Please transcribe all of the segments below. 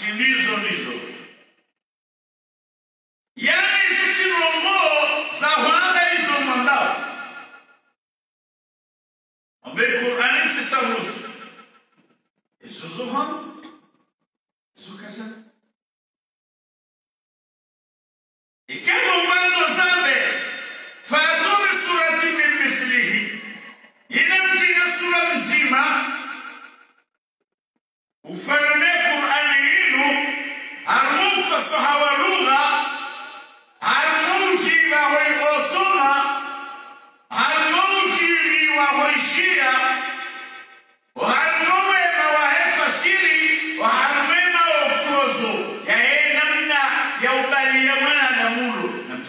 cinismo,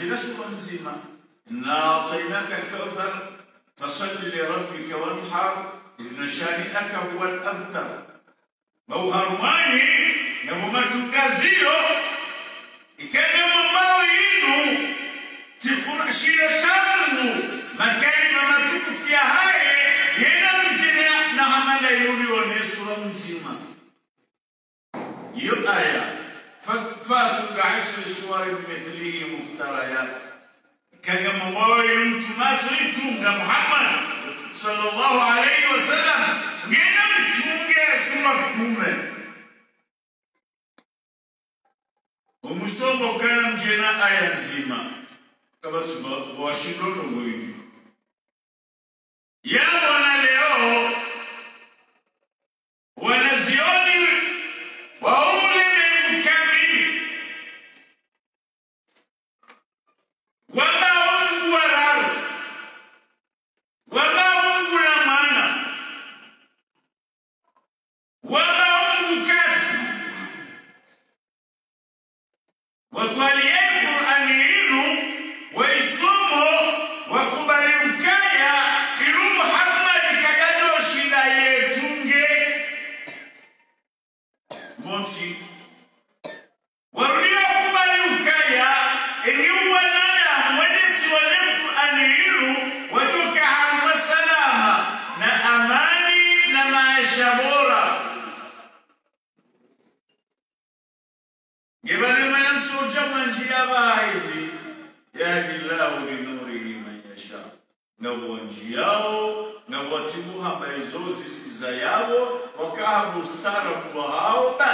كنسوا أنزيما إنا أعطيناك الكوثر فصل لربك وانحر إن شانئك هو الأبتر. موهرماني نمو ما تكازيو إكان نمو ما وينو تكون أشياء شانو ما كان ما تكفي هاي ينا من نعمل يولي ونسر أنزيما يو آية. فاتوا بعشر شوارب مثله مفتريات. كان يوم الله انت ما تريدون يا محمد. صلى الله عليه وسلم. قلنا بتوقع اسم مفهومة ومسوا بوكانا مجينا آية زيما. كبس بواشنون ومويني الشبورة قبل ما نمسوجة من جيابايبي يهدي الله لنوره من يشاء نبو نجياو نبو تبوها ميزوزي سيزاياو وكاها مستار بوهاو بس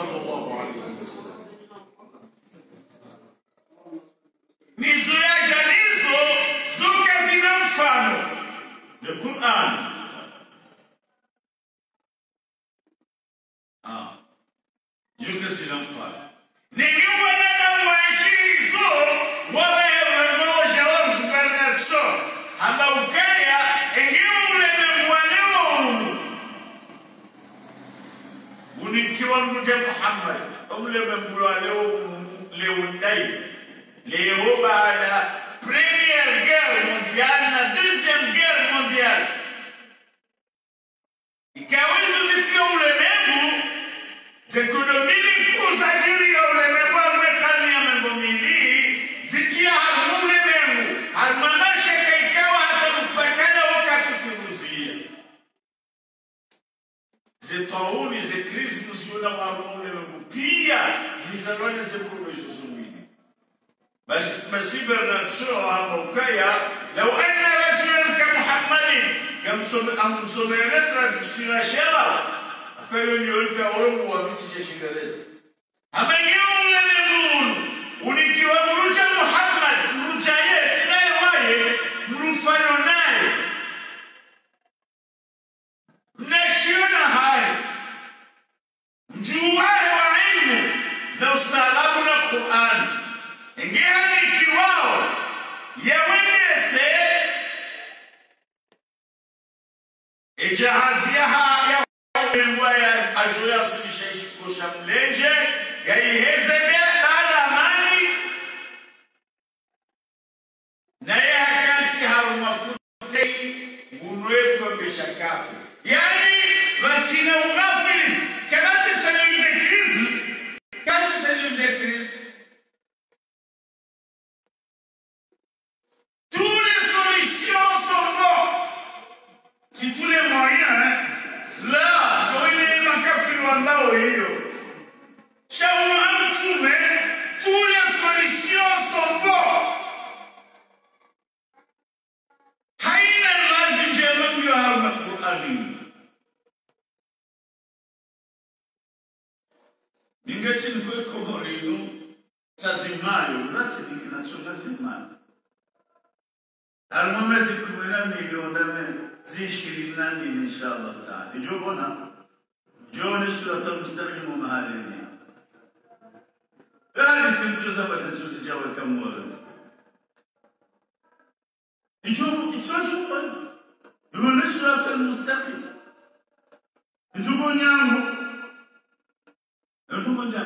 sallallahu aleyhi ve sellem. ni né? zuiaja nizo zote zina mfano ni Qur'an. Ah, yote zina mfano محمد أم لمن بلا ليو ليو ناي ليو بعد بريمير جيل Lecimy do Komorinu, zazimają, wraca dik na co zazimają. Her mümezi kıvıra milyona mı zişirimden din inşallah da. E jo buna. Jo ne surata müstakim o mahalini. Öyle isim cüza başa cüzü cevaka muharet. E jo bu gitsa jo bana. Jo ne surata müstakim. E jo bu nyamu. ɛnso mo gya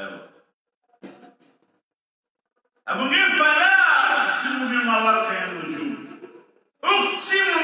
ɛwɔ abonye fara si mu bi ma wa kan no ju o si mu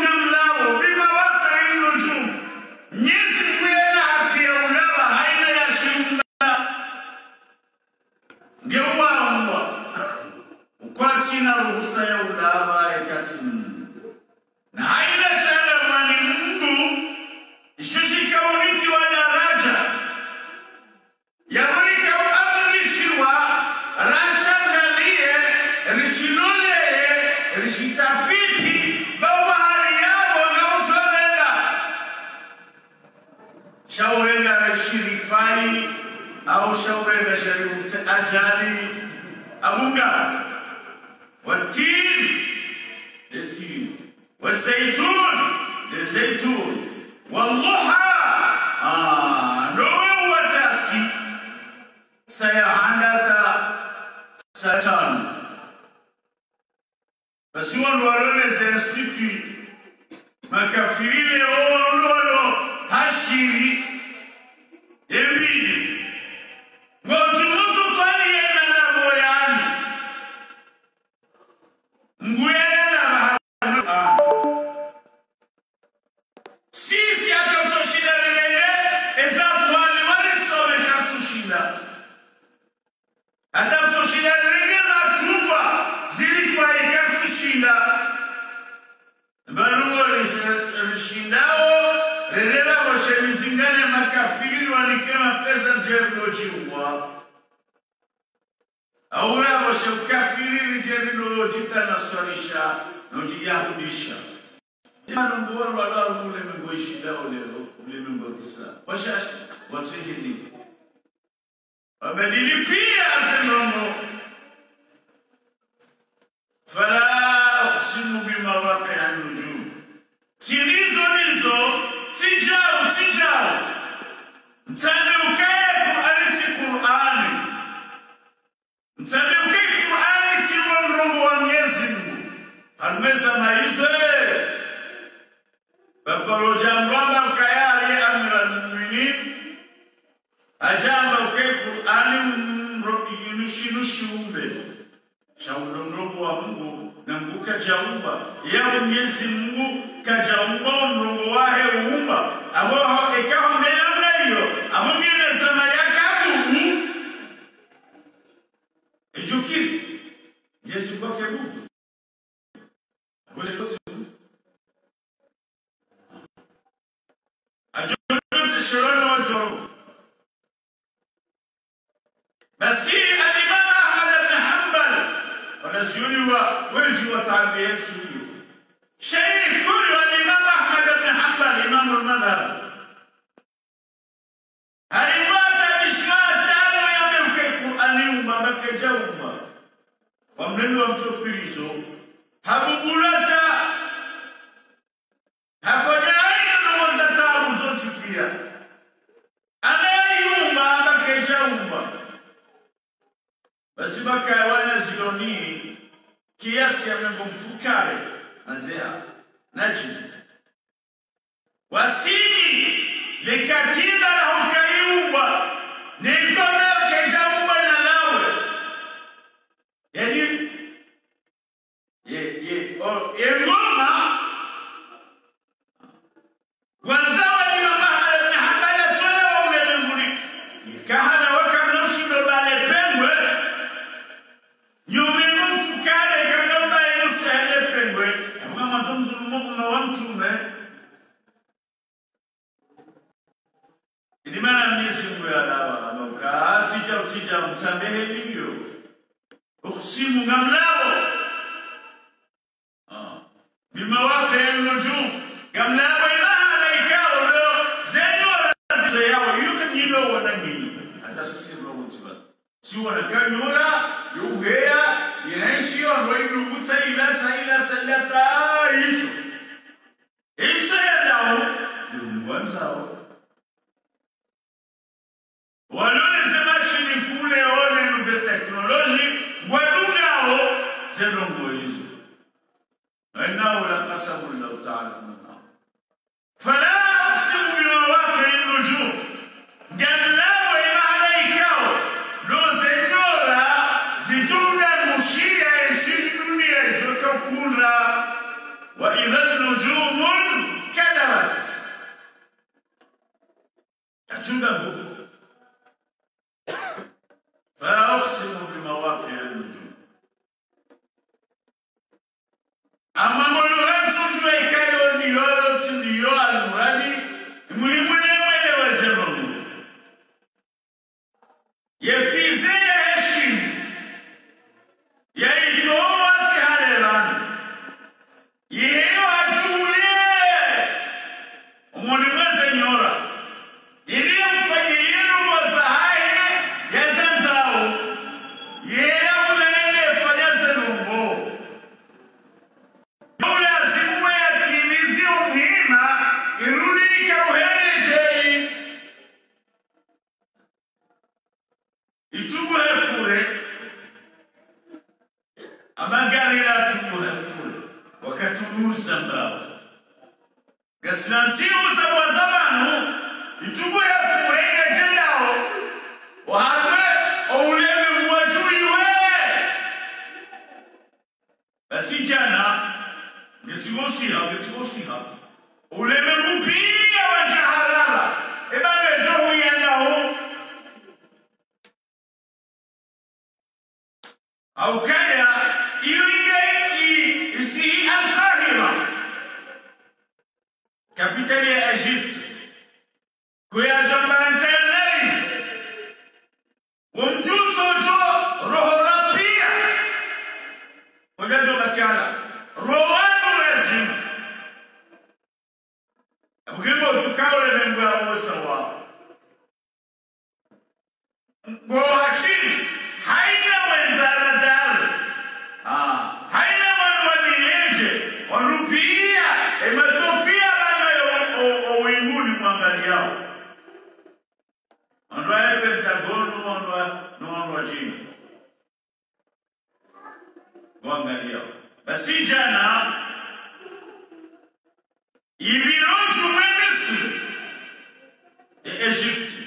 والزيتون للزيتون والضحى lishindao lelela washelizingane makafiri wanikema pesa jerilojiwa aula washe ukafiri jerilojitanaswarisha nojiyahudisha imanumbuwanu walalu ulemengu weshindao leo ulemengu wa kiislamu washashi watihilii wabadili pia senono fala uqsimu bimawaqia nujum tilizo lizo tijao tijao mtabiukaye qur'ani ti qur'ani mtabiukaye qur'ani ti mrongo wa mwenyezi mungu halmeza maizwe baporojambamba mkayari amira lmuminin ajamba ukaye qur'ani mshinushiumbe shaulondogo wa mungu na Mungu kajaumba yabo myezi Mungu kajaumba omulongo wahe uumba. Abo ekaho mbere amwe iyo abo wamenwa mchopirizo habubulata hafanyaya nowaza tabu zosipia anayuma amakejauma basi makayawana ziloni kiasi amengo mfukare mazea najini wasini likatila na hukaiumba mugmawan tume ilimana mnyezi mungu ya dawa anoka sija usija msamehe miyo uksimu ngamla Capitanie Égypte, Kouya John Egito.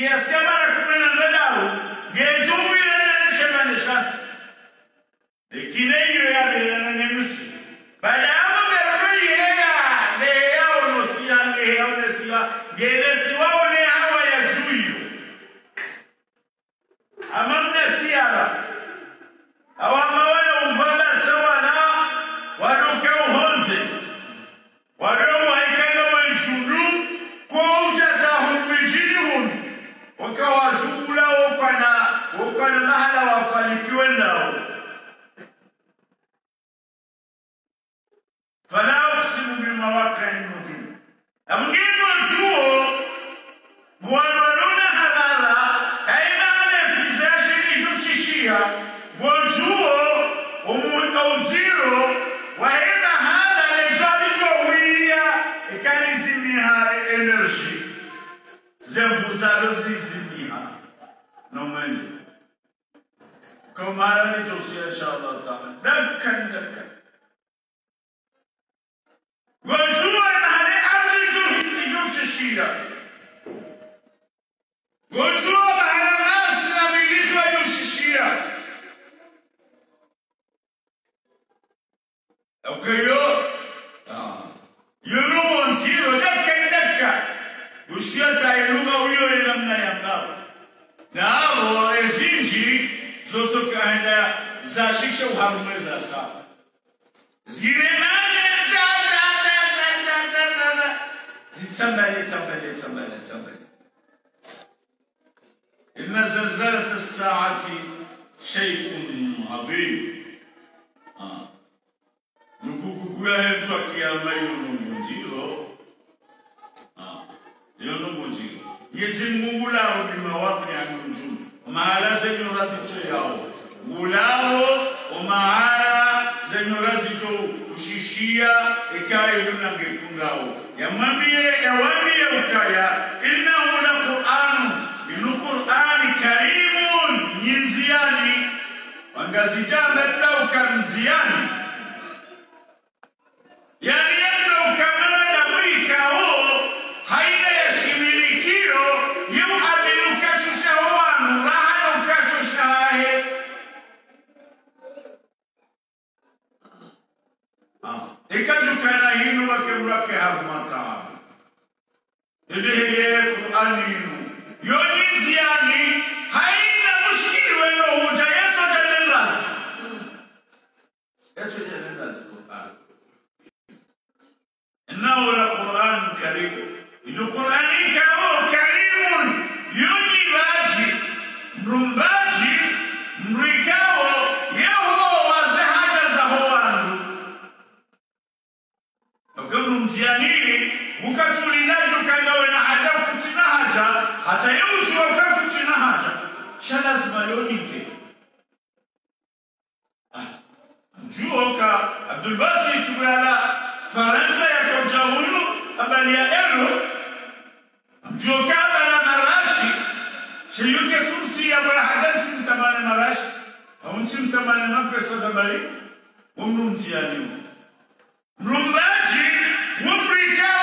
que é ia se. kulia ngo juo omuntu awuziro wahena hana nejali jowiya ikanizimiha energy zemvuzalo zizimiha nomwenje kamara nitosiya inshallah taala dakkan dakkan ngo juo القيوم آه. يلوغون سيرو دكا دكا. وشيتا يلوغا ويوري لما يمنار نارو يزينجي زوزو كهنا زاشيشة وهرمي زاسا. زيرمان زيتسمالي تسمالي تسمالي تسمالي إن زلزلة الساعة شيء عظيم. آه. ukuyahetswa kiyamba ah, iyo nomunjiro iyo nomunjiro ngizimubulawo bimawakhe anunjuni omahala zenyora zitso yawo bulawo omahala zenyora zito kushishia ekaya ilunangepungawo yamwambie yawambie ukaya innahu la quranu inu qurani karimun. Nyinziyani wangazitambetla ukanziyani yani Hata je učiva kako će nahađa. Šta da smaljonike? Njuoka Abdul Basri tugala Faransa yakaja hulu habari ya Euro. Njuoka bala marashi. Shayuke fursi ya wala hadansi mtamana marashi. Haunsi mtamana mapesa zabari. Umrumzi ya liu. Rumbaji, umrikao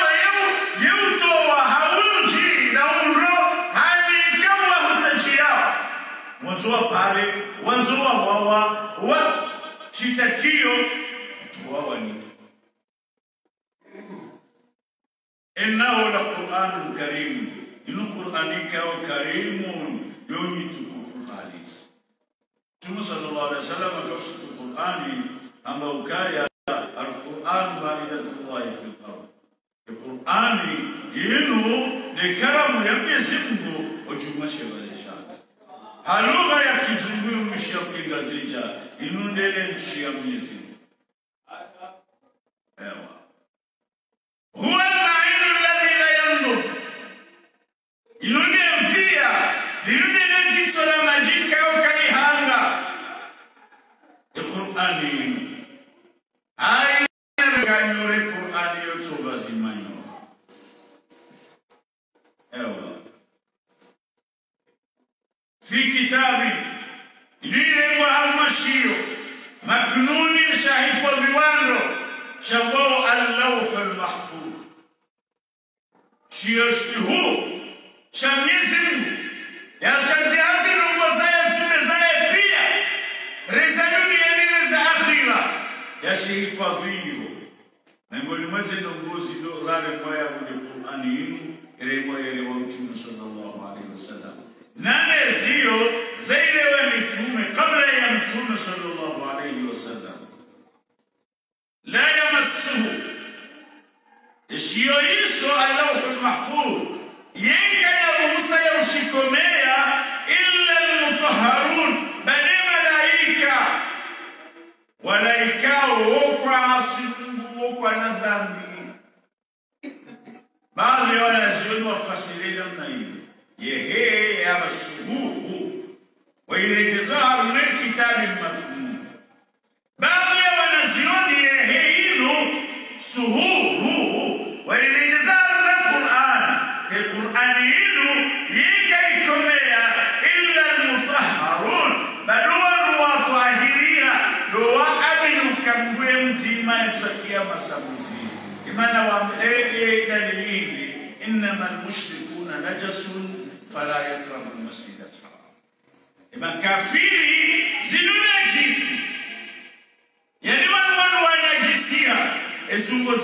wanzua pale, wanzua wawa, wakitakio tuwawa ni innahu la qur'anun karim ilu qur'ani kao karimun yoni tukufu halisi Mtume sallallahu alaihi wasallam akausifu Qur'ani ambao kaya al-Qur'an ma'idatullah fi al-ard Qur'ani yinu ni karamu ya Mwenyezi Mungu wale Halugha ya Kizungumwi siyo kingazija, inundele nchi ya mizi شموا اللوح المحفوظ. شيش دهو شم يزن يا شم زيازن ومزايا سنة زايا بيا رزانون يمين زاخرين يا شيء فضيه نقول ما زي نبوزي دو غاري مايا ودي قرآنين إري مايا ريوان تشوني صلى الله عليه وسلم نانا زيو زي ريوان تشوني قبل أن تشوني صلى الله عليه وسلم لا يمسه. يشيوشو عليه في المحفوظ يمكن رؤوس يوشيكوميا إلا المطهرون بني ملائكة ولايكا وكو عاصمه وكو نذامي بعض يوانا زيون وفاسيلي جمعين يهي يا مسوه وإن تظهر من الكتاب المكتوب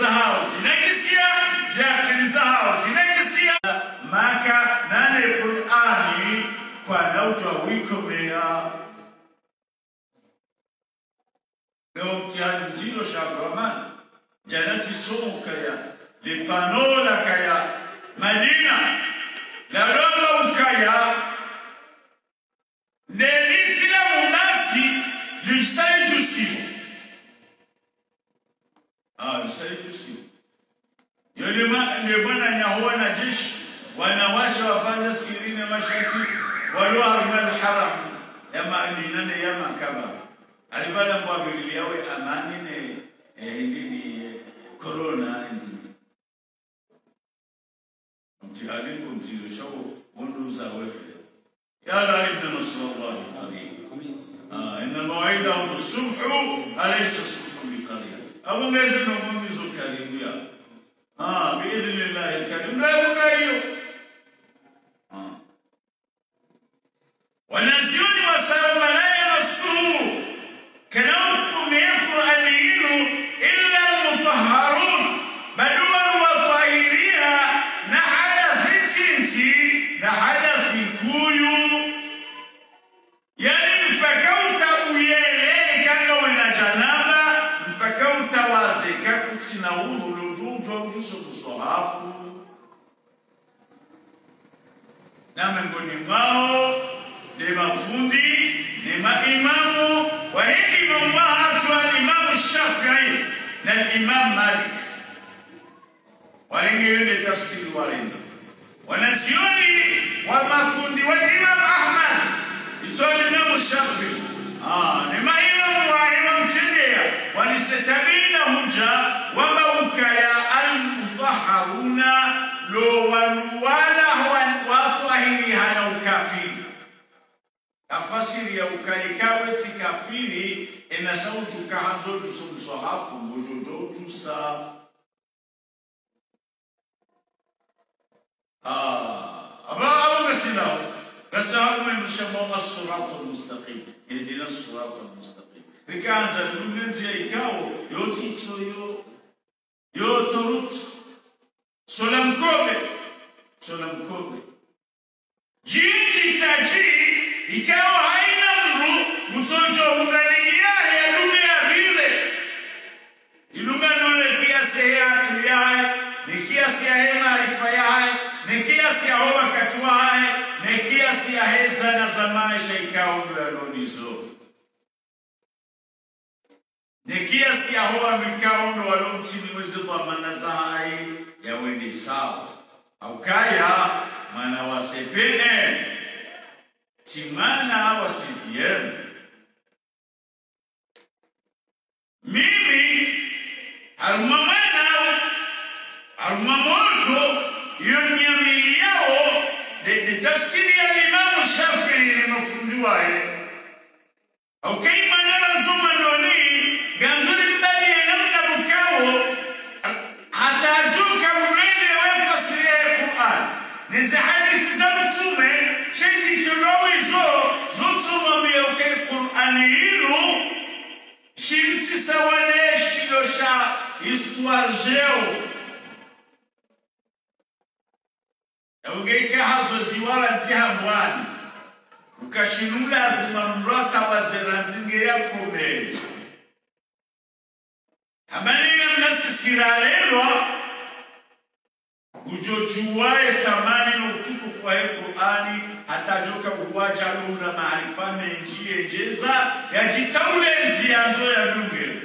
zinasahau, zinakisia, zakilisahau, zinakisia. Maka nane Qur'ani kwa nauja wiko mea. Leo mtihani mtino shabraman. Janati somu kaya. Lipanola kaya. Madina. La roba ukaya. Nene ah jusimu yule ndio bwana nyahuwa na jeshi wanawasha wafanya siri na mashati walioharima alharam ya madina ne ya makaba alibala mwabili yawe amani ne eh, ndini corona mtihani kumtizo shawo munduza wefe yala ibn nasrullah qareeb ah inna maw'idahum as-subh alaysa as-subh biqarib abu ngeze no mumizo karibu ya ah biidhnillah al-karim la yukayo ah wanazioni wasalamu na miongoni mwao ni mafundi ni maimamu wa hii imamu watu alimamu Shafii na Imam Malik walingewende tafsiri walenda wanazioni wa mafundi wa Imam Ahmad ito alimamu Shafii ah ni maimamu wa Imam Tendea walisetabina huja wabaukaya almutahharuna lo wanuwala فاسيريا وكاري كاوتي كافيري إن شاوتو كهانزوجو سمو صحافو موجوجو جوسا آه أما أبو نسيناو بس أبو نشمو الصراط المستقيم يدينا الصراط المستقيم ركانزا نبنين زي كاو يو تيتو يو يو تروت سلام كومي سلام كومي جي جي تاجي ikawa haina mru mtonjo unaliyahe adume avire ilume none kiasi ya tuyaye ni kiasi ya hema arifa yaye ni kiasi ya homa katwaye ni kiasi ya heza na zamaisha ikawa mdulanonizo ni kiasi ya homa mikaundo walomchini mwezivu amanazahayi yawe ni sawa aukaya mwana wasepene timana hawa CCM. Mimi haruma mwana haruma moto iyo nyamili yao ni tafsiri ya Imamu Shafii limefundiwaye aukai Sawane Shinosha, história geu. Alguém que arrasou Ziwala Zihavwani, o Kashinula é Zimamrota Wazeranzingeia Kome. Amanhã nesse siralelo, é ujojuaye thamani na utukufu wa Qur'ani atajoka uwaja lumna maarifa mengi yejeza yagita mulenzi ya lungero